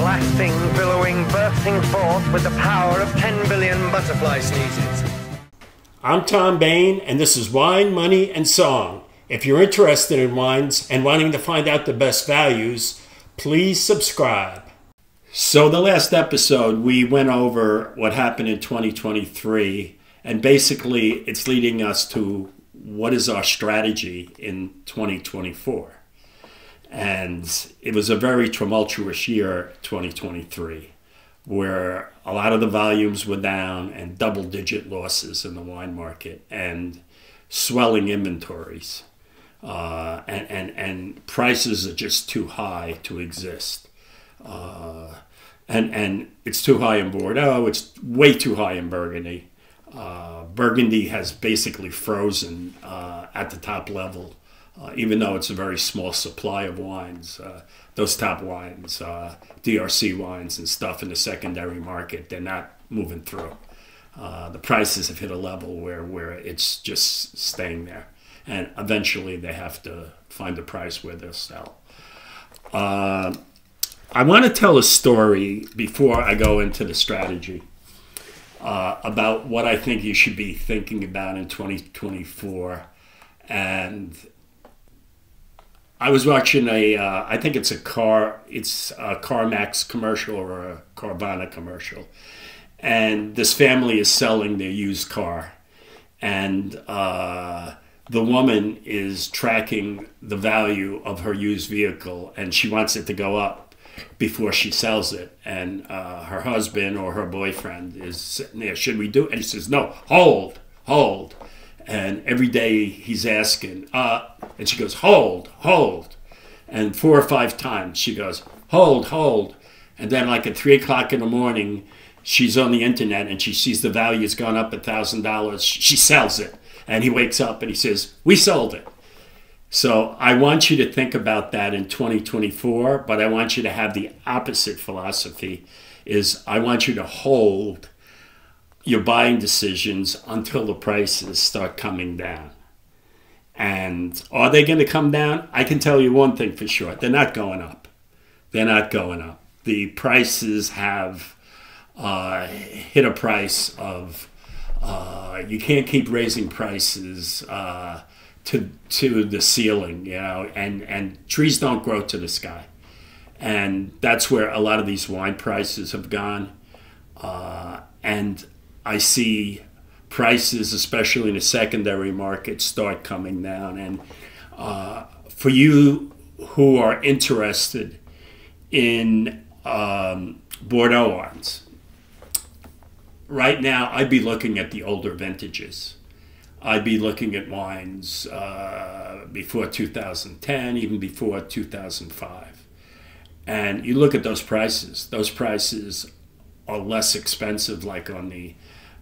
blasting, billowing, bursting forth with the power of 10 billion butterfly sneezes. I'm Tom Bain, and this is Wine, Money, and Song. If you're interested in wines and wanting to find out the best values, please subscribe. So, the last episode, we went over what happened in 2023, and basically, it's leading us to what is our strategy in 2024. And it was a very tumultuous year, 2023, where a lot of the volumes were down and double digit losses in the wine market and swelling inventories. Uh, and, and, and prices are just too high to exist. Uh, and, and it's too high in Bordeaux, it's way too high in Burgundy. Uh, Burgundy has basically frozen uh, at the top level uh, even though it's a very small supply of wines. Uh, those top wines, uh, DRC wines and stuff in the secondary market, they're not moving through. Uh, the prices have hit a level where, where it's just staying there. And eventually they have to find a price where they'll sell. Uh, I want to tell a story before I go into the strategy. Uh, about what I think you should be thinking about in 2024 and I was watching a, uh, I think it's a car, it's a CarMax commercial or a Carvana commercial, and this family is selling their used car, and uh, the woman is tracking the value of her used vehicle, and she wants it to go up before she sells it, and uh, her husband or her boyfriend is sitting there. Should we do it? And he says, "No, hold, hold." And every day he's asking, uh, and she goes, hold, hold. And four or five times she goes, hold, hold. And then, like at three o'clock in the morning, she's on the internet and she sees the value's gone up a thousand dollars. She sells it. And he wakes up and he says, We sold it. So I want you to think about that in 2024, but I want you to have the opposite philosophy is I want you to hold your buying decisions until the prices start coming down. And are they going to come down? I can tell you one thing for sure they're not going up. They're not going up. The prices have uh, hit a price of, uh, you can't keep raising prices uh, to, to the ceiling, you know, and, and trees don't grow to the sky. And that's where a lot of these wine prices have gone. Uh, and I see prices, especially in the secondary market, start coming down. And uh, for you who are interested in um, Bordeaux wines, right now I'd be looking at the older vintages. I'd be looking at wines uh, before 2010, even before 2005. And you look at those prices, those prices are less expensive, like on the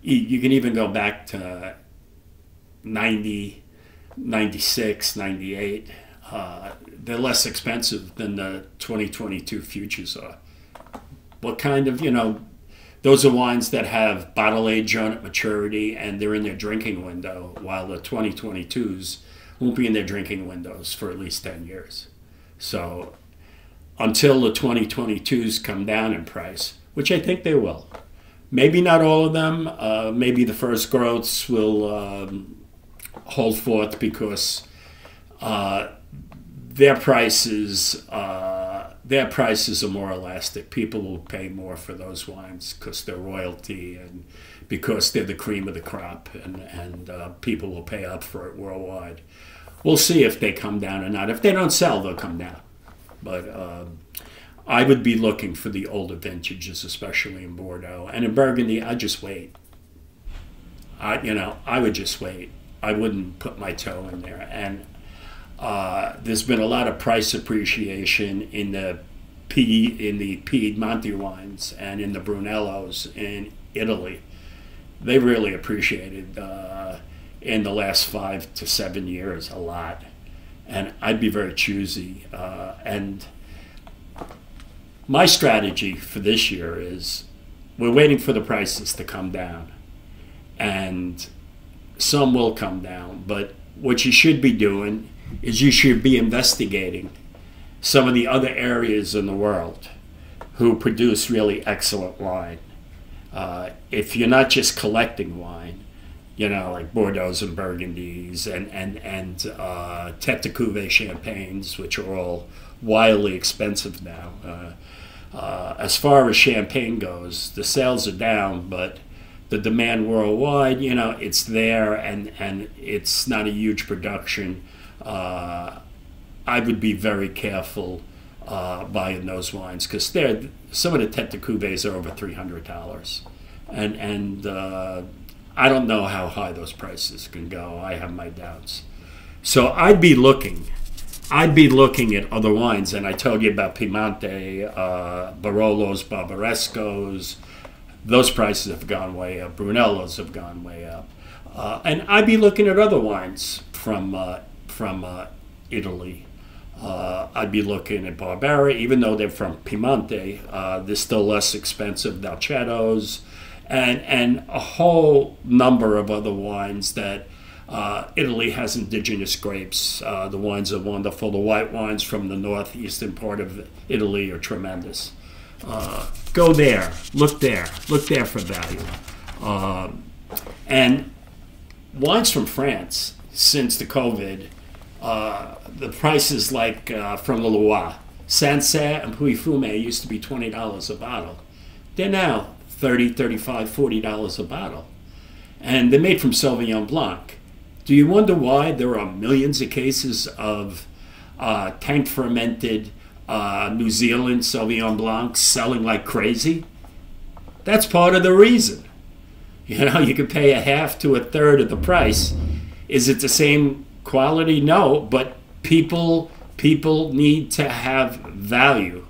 you can even go back to 90, 96, 98. Uh, they're less expensive than the 2022 futures are. What kind of, you know, those are wines that have bottle age on at maturity and they're in their drinking window, while the 2022s won't be in their drinking windows for at least 10 years. So until the 2022s come down in price, which I think they will, Maybe not all of them. Uh, maybe the first growths will um, hold forth because uh, their prices uh, their prices are more elastic. People will pay more for those wines because they're royalty and because they're the cream of the crop, and and uh, people will pay up for it worldwide. We'll see if they come down or not. If they don't sell, they'll come down. But um, I would be looking for the older vintages, especially in Bordeaux. And in Burgundy, I just wait. I, you know, I would just wait. I wouldn't put my toe in there. And uh, there's been a lot of price appreciation in the P in the Piedmonte wines and in the Brunellos in Italy. They really appreciated uh, in the last five to seven years a lot. And I'd be very choosy. Uh, and my strategy for this year is we're waiting for the prices to come down. And some will come down, but what you should be doing is you should be investigating some of the other areas in the world who produce really excellent wine. Uh, if you're not just collecting wine, you know, like Bordeaux's and Burgundies and and and uh, Tête de Cuvée champagnes, which are all wildly expensive now. Uh, uh, as far as champagne goes, the sales are down, but the demand worldwide, you know, it's there, and and it's not a huge production. Uh, I would be very careful uh, buying those wines because some of the Tête de Cuvées are over three hundred dollars, and and uh, I don't know how high those prices can go. I have my doubts. So I'd be looking. I'd be looking at other wines, and I told you about Piemonte, uh, Barolos, Barbarescos. Those prices have gone way up. Brunellos have gone way up, uh, and I'd be looking at other wines from uh, from uh, Italy. Uh, I'd be looking at Barbera, even though they're from Piemonte. Uh, they're still less expensive. Dolcettos, and and a whole number of other wines that uh, Italy has indigenous grapes. Uh, the wines are wonderful. The white wines from the northeastern part of Italy are tremendous. Uh, go there, look there, look there for value. Um, and wines from France since the COVID uh, the prices like uh, from the Loire, Sancerre and Pouilly-Fumé used to be $20 a bottle. They're now 30 35 $40 a bottle. And they're made from Sauvignon Blanc. Do you wonder why there are millions of cases of uh, tank fermented uh, New Zealand Sauvignon Blanc selling like crazy? That's part of the reason. You know, you could pay a half to a third of the price. Is it the same quality no but people people need to have value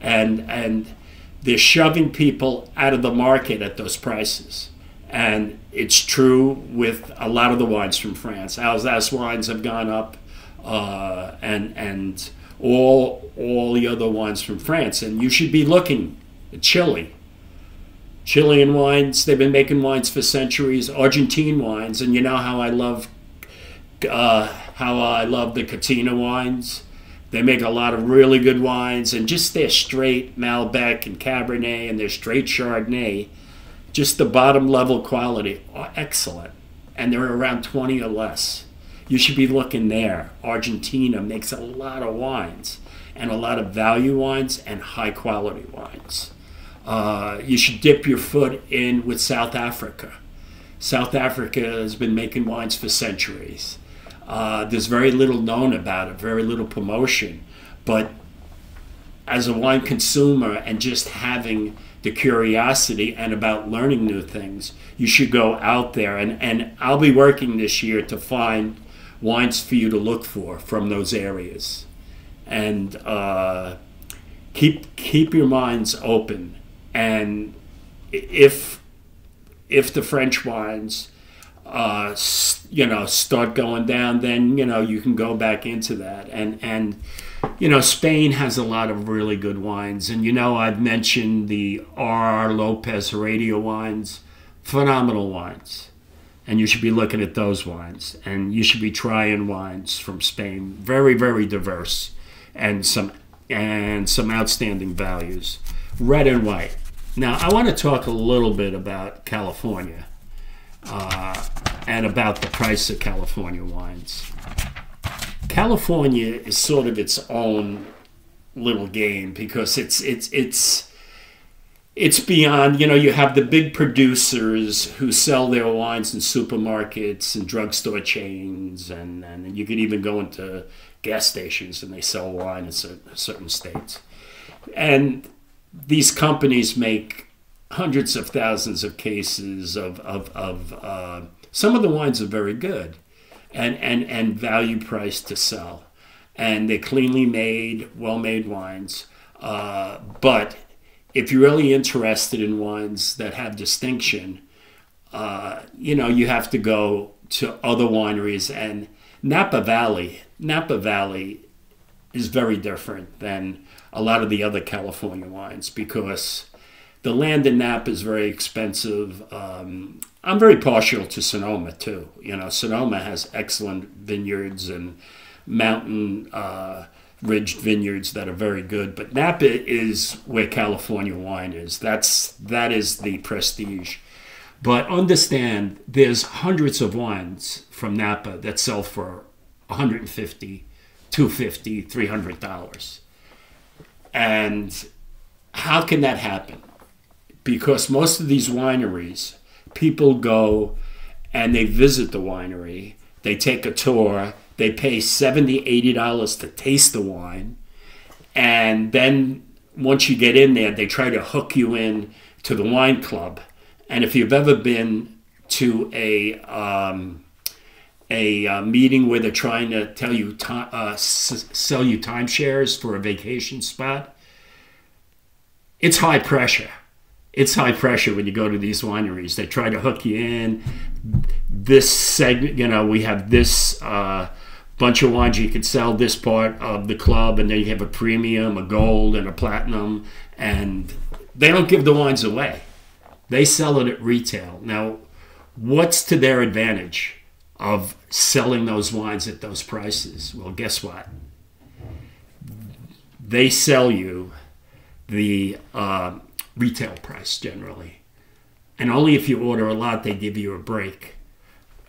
and and they're shoving people out of the market at those prices and it's true with a lot of the wines from France. Alsace wines have gone up uh, and and all all the other wines from France. And you should be looking at Chile. Chilean wines they've been making wines for centuries Argentine wines. And you know how I love uh, how I love the Catena wines. They make a lot of really good wines, and just their straight Malbec and Cabernet and their straight Chardonnay, just the bottom level quality, excellent. And they're around 20 or less. You should be looking there. Argentina makes a lot of wines, and a lot of value wines and high quality wines. Uh, you should dip your foot in with South Africa. South Africa has been making wines for centuries uh, there's very little known about it, very little promotion. But as a wine consumer and just having the curiosity and about learning new things, you should go out there. And, and I'll be working this year to find wines for you to look for from those areas. And uh, keep, keep your minds open. And if, if the French wines uh, you know start going down, then you know you can go back into that. And and you know Spain has a lot of really good wines, and you know I've mentioned the R. Lopez Heredia wines, phenomenal wines, and you should be looking at those wines, and you should be trying wines from Spain, very very diverse, and some and some outstanding values, red and white. Now I want to talk a little bit about California uh, and about the price of California wines. California is sort of its own little game because it's it's it's it's beyond you know you have the big producers who sell their wines in supermarkets and drugstore chains and and you can even go into gas stations and they sell wine in certain, states. And these companies make hundreds of thousands of cases of, of, of uh, some of the wines are very good and, and, and value price to sell. And they're cleanly made, well made wines. Uh, but if you're really interested in wines that have distinction, uh, you know, you have to go to other wineries. And Napa Valley, Napa Valley is very different than a lot of the other California wines because the land in Napa is very expensive. Um, I'm very partial to Sonoma too. You know, Sonoma has excellent vineyards and mountain uh, ridged vineyards that are very good. But Napa is where California wine is. That's that is the prestige. But understand, there's hundreds of wines from Napa that sell for 150, 250, 300 dollars. And how can that happen? Because most of these wineries, people go and they visit the winery, they take a tour, they pay $70, $80 to taste the wine. And then once you get in there, they try to hook you in to the wine club. And if you've ever been to a um, a uh, meeting where they're trying to tell you uh, sell you timeshares for a vacation spot, it's high pressure. It's high pressure when you go to these wineries. They try to hook you in. This segment, you know, we have this uh, bunch of wines you can sell this part of the club, and then you have a premium, a gold, and a platinum, and they don't give the wines away. They sell it at retail. Now, what's to their advantage of selling those wines at those prices? Well, guess what? They sell you the uh, retail price generally. And only if you order a lot, they give you a break.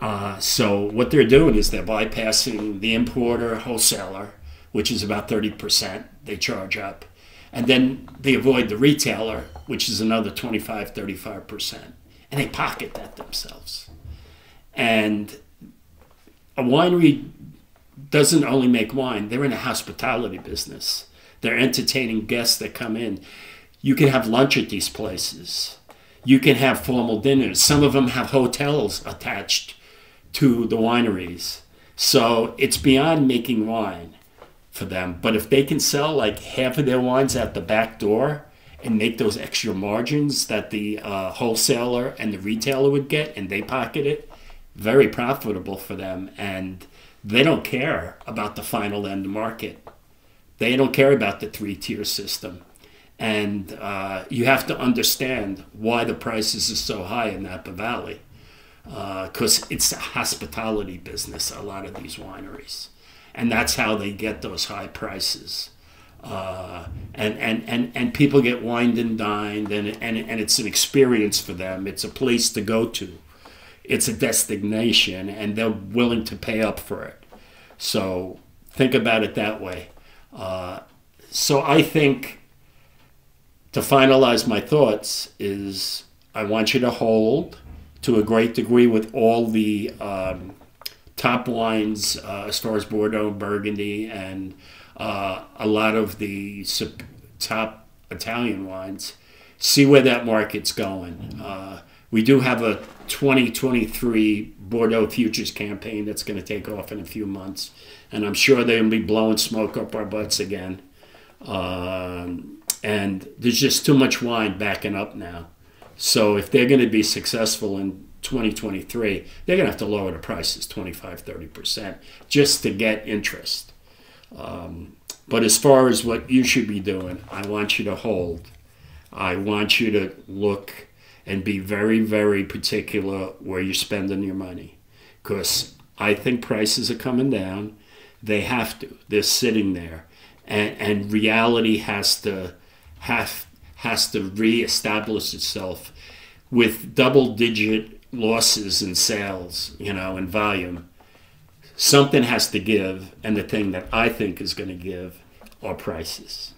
Uh, so what they're doing is they're bypassing the importer wholesaler, which is about 30% they charge up. And then they avoid the retailer, which is another 25, 35%. And they pocket that themselves. And a winery doesn't only make wine, they're in a hospitality business. They're entertaining guests that come in. You can have lunch at these places. You can have formal dinners. Some of them have hotels attached to the wineries. So it's beyond making wine for them. But if they can sell like half of their wines at the back door and make those extra margins that the uh, wholesaler and the retailer would get and they pocket it, very profitable for them. And they don't care about the final end market. They don't care about the three tier system. And uh, you have to understand why the prices are so high in Napa Valley because uh, it's a hospitality business, a lot of these wineries. And that's how they get those high prices. Uh, and, and, and, and people get wined and dined, and, and, and it's an experience for them. It's a place to go to, it's a destination, and they're willing to pay up for it. So think about it that way. Uh, so I think to finalize my thoughts is I want you to hold to a great degree with all the um, top wines uh, as far as Bordeaux, Burgundy, and uh, a lot of the top Italian wines. See where that market's going. Uh, we do have a 2023 Bordeaux Futures campaign that's going to take off in a few months, and I'm sure they'll be blowing smoke up our butts again. Um, and there's just too much wine backing up now. So if they're going to be successful in 2023, they're going to have to lower the prices 25, 30% just to get interest. Um, but as far as what you should be doing, I want you to hold. I want you to look and be very, very particular where you're spending your money. Because I think prices are coming down. They have to. They're sitting there. And, and reality has to have has to reestablish itself with double digit losses in sales, you know, and volume. Something has to give, and the thing that I think is going to give are prices.